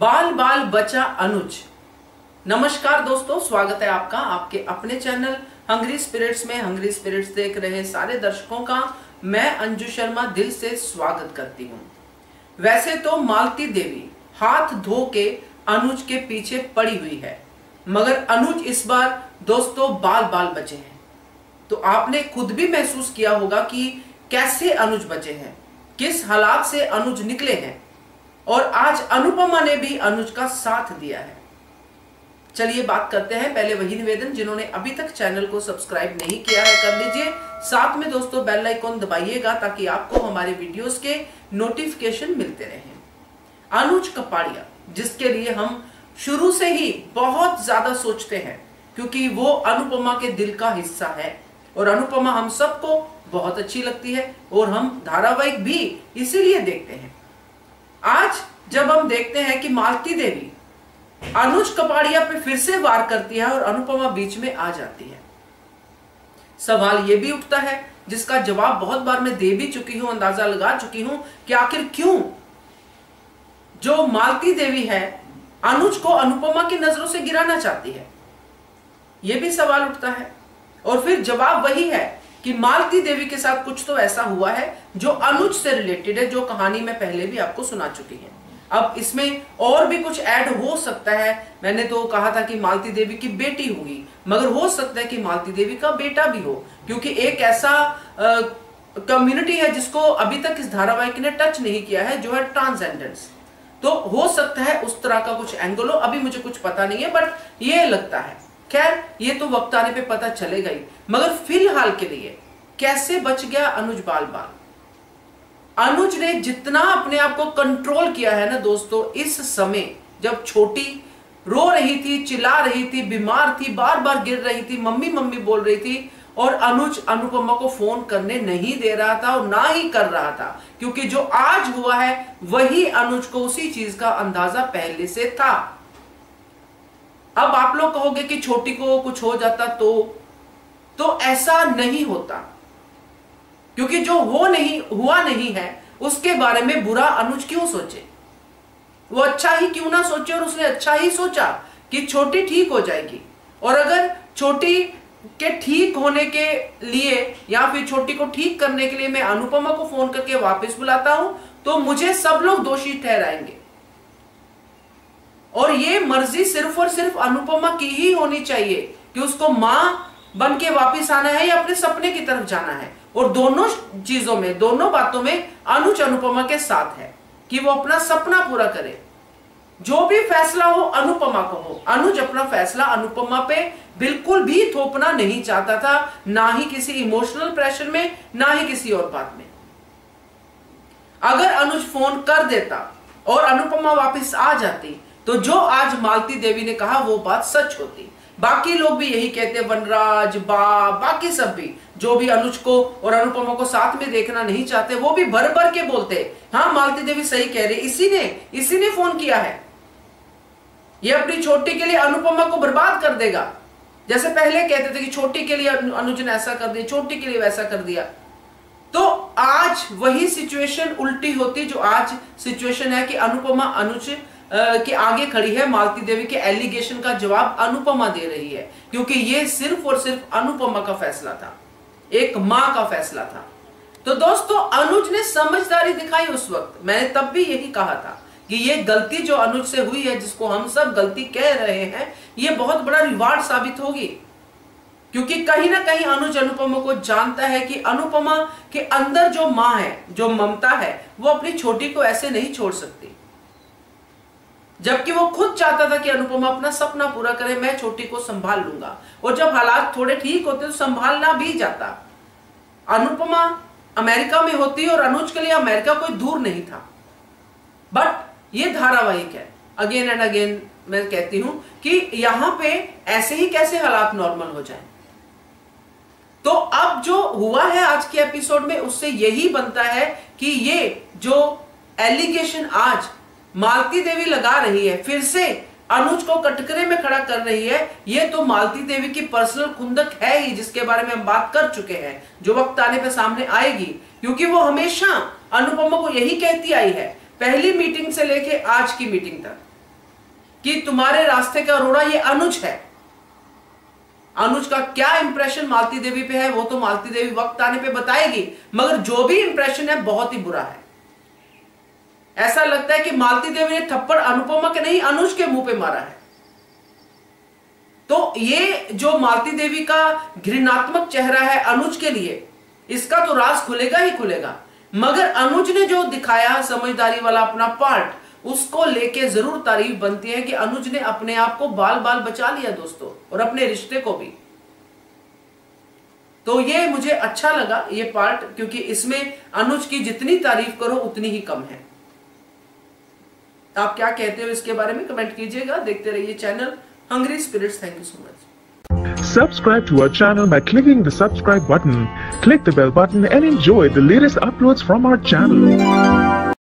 बाल बाल बचा अनुज। नमस्कार दोस्तों, स्वागत है आपका आपके अपने चैनल हंग्री स्पिरिट्स में। हंग्री स्पिरिट्स देख रहे सारे दर्शकों का। मैं अंजू शर्मा दिल से स्वागत करती हूँ। वैसे तो मालती देवी हाथ धो के अनुज के पीछे पड़ी हुई है, मगर अनुज इस बार दोस्तों बाल बाल बचे हैं। तो आपने खुद भी महसूस किया होगा कि कैसे अनुज बचे हैं, किस हालात से अनुज निकले हैं और आज अनुपमा ने भी अनुज का साथ दिया है। चलिए बात करते हैं पहले वही निवेदन जिन्होंने अभी तक चैनल को सब्सक्राइब नहीं किया है। कर लीजिए, साथ में दोस्तों बेल आइकॉन दबाइएगा ताकि आपको हमारे वीडियोस के नोटिफिकेशन मिलते रहे। अनुज कपाड़िया, जिसके लिए हम शुरू से ही बहुत ज़्यादा सोचते हैं, क्योंकि वो अनुपमा के दिल का हिस्सा है। और अनुपमा हम सबको बहुत अच्छी लगती है और हम धारावाहिक भी इसीलिए देखते हैं। आज जब हम देखते हैं कि मालती देवी अनुज कपाड़िया पे फिर से वार करती है और अनुपमा बीच में आ जाती है। सवाल यह भी उठता है, जिसका जवाब बहुत बार मैं दे भी चुकी हूँ, अंदाज़ा लगा चुकी हूँ, कि आखिर क्यों? जो मालती देवी है, अनुज को अनुपमा की नज़रों से गिराना चाहती है। यह भी सवाल उठता है। और फिर जवाब वही है कि मालती देवी के साथ कुछ तो ऐसा हुआ है जो अनुज से रिलेटेड है, जो कहानी मैं पहले भी आपको सुना चुकी है। अब इसमें और भी कुछ ऐड हो सकता है। मैंने तो कहा था कि मालती देवी की बेटी होगी, मगर हो सकता है कि मालती देवी का बेटा भी हो, क्योंकि एक ऐसा कम्युनिटी है जिसको अभी तक इस धारावाहिक ने टच नहीं किया है, जो है ट्रांसजेंडर्स तो हो सकता है उस तरह का कुछ एंगल हो, अभी मुझे कुछ पता नहीं है बट ये लगता है। खैर, ये तो वक्त आने पे पता चलेगा ही। मगर फ़िलहाल के लिए, कैसे बच गया अनुज बाल बाल अनुज ने जितना अपने आप को कंट्रोल किया है ना दोस्तों, इस समय जब छोटी रो रही थी, चिल्ला रही थी, बीमार थी बार बार गिर रही थी मम्मी मम्मी बोल रही थी, और अनुज, अनुपमा को फ़ोन करने नहीं दे रहा था और ना ही कर रहा था, क्योंकि जो आज हुआ है, वही अनुज को उसी चीज़ का अंदाज़ा पहले से था। अब आप लोग कहोगे कि छोटी को कुछ हो जाता तो तो ऐसा नहीं होता। क्योंकि जो हो नहीं, हुआ नहीं है, उसके बारे में बुरा अनुज क्यों सोचे? वो अच्छा ही क्यों ना सोचे और उसने अच्छा ही सोचा कि छोटी ठीक हो जाएगी। और अगर छोटी के ठीक होने के लिए या फिर छोटी को ठीक करने के लिए मैं अनुपमा को फ़ोन करके वापस बुलाता हूँ तो मुझे सब लोग दोषी ठहराएँगे। और ये मर्ज़ी सिर्फ़ और सिर्फ़ अनुपमा की ही होनी चाहिए कि उसको माँ बन के वापिस आना है या अपने सपने की तरफ़ जाना है। और दोनों चीज़ों में, दोनों बातों में अनुज अनुपमा के साथ है कि वो अपना सपना पूरा करे। जो भी फैसला हो, अनुपमा को हो। अनुज अपना फैसला अनुपमा पे बिल्कुल भी थोपना नहीं चाहता था, ना ही किसी इमोशनल प्रेशर में, ना ही किसी और बात में। अगर अनुज फ़ोन कर देता और अनुपमा वापस आ जाती तो जो आज मालती देवी ने कहा, वो बात सच होती। बाकी लोग भी यही कहते, वनराज बा बाकी सब भी, जो भी अनुज को और अनुपमा को साथ में देखना नहीं चाहते, वो भी भर भर के बोलते हाँ मालती देवी सही कह रही, इसी ने इसी ने फ़ोन किया है। ये अपनी छोटी के लिए अनुपमा को बर्बाद कर देगा। जैसे पहले कहते थे कि छोटी के लिए अनुज ने ऐसा कर दिया, छोटी के लिए वैसा कर दिया। तो आज वही सिचुएशन उल्टी होती, जो आज सिचुएशन है कि अनुपमा, अनुज कि आगे खड़ी है मालती देवी के एलिगेशन का जवाब अनुपमा दे रही है, क्योंकि ये सिर्फ़ और सिर्फ़ अनुपमा का फैसला था, एक माँ का फैसला था। तो दोस्तों, अनुज ने समझदारी दिखाई उस वक्त। मैंने तब भी यही कहा था कि ये गलती जो अनुज से हुई है, जिसको हम सब गलती कह रहे हैं, ये बहुत बड़ा रिवार्ड साबित होगी। क्योंकि कहीं ना कहीं अनुज अनुपमा को जानता है कि अनुपमा के अंदर जो माँ है, जो ममता है, वो अपनी छोटी को ऐसे नहीं छोड़ सकती। जबकि वो खुद चाहता था कि अनुपमा अपना सपना पूरा करे, मैं छोटी को संभाल लूँगा। और जब हालात थोड़े ठीक होते तो संभालना भी जाता। अनुपमा अमेरिका में होती और अनुज के लिए अमेरिका कोई दूर नहीं था। बट ये धारावाहिक है। अगेन एंड अगेन मैं कहती हूँ कि यहाँ पे ऐसे ही कैसे हालात नॉर्मल हो जाए। तो अब जो हुआ है आज के एपिसोड में, उससे यही बनता है कि ये जो एलिगेशन आज मालती देवी लगा रही है, फिर से अनुज को कटकरे में खड़ा कर रही है। ये तो मालती देवी की पर्सनल खुंदक है ही, जिसके बारे में हम बात कर चुके हैं, जो वक्त आने पर सामने आएगी, क्योंकि वो हमेशा अनुपमा को यही कहती आई है, पहली मीटिंग से लेके आज की मीटिंग तक, कि तुम्हारे रास्ते का रोड़ा ये अनुज है। अनुज का क्या इंप्रेशन मालती देवी पे है, वो तो मालती देवी वक्त आने पे बताएगी, मगर जो भी इंप्रेशन है, बहुत ही बुरा है। ऐसा लगता है कि मालती देवी ने थप्पड़ अनुपमा के नहीं, अनुज के मुँह पे मारा है। तो ये जो मालती देवी का घृणात्मक चेहरा है अनुज के लिए, इसका तो राज खुलेगा ही खुलेगा। मगर अनुज ने जो दिखाया, समझदारी वाला अपना पार्ट, उसको लेके ज़रूर तारीफ़ बनती है कि अनुज ने अपने आप को बाल बाल बचा लिया दोस्तों, और अपने रिश्ते को भी। तो ये मुझे अच्छा लगा, ये पार्ट, क्योंकि इसमें अनुज की जितनी तारीफ़ करो, उतनी ही कम है। आप क्या कहते हो इसके बारे में कमेंट कीजिएगा देखते रहिए channel Hungry Spirits thank you so much Subscribe to our channel by clicking the subscribe button. Click the bell button and enjoy the latest uploads from our channel.